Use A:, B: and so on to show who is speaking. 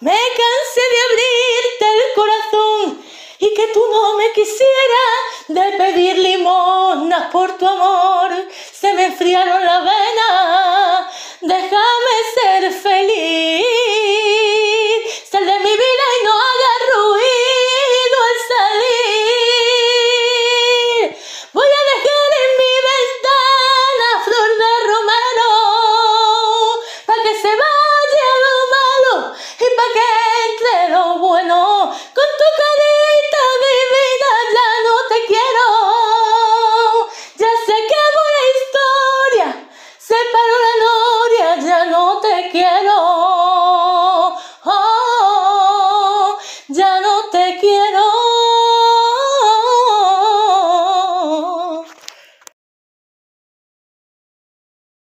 A: Me cansé de abrirte el corazón y que tú no me quisieras, de pedir limosnas por tu amor. Se me enfriaron las venas, déjame ser feliz.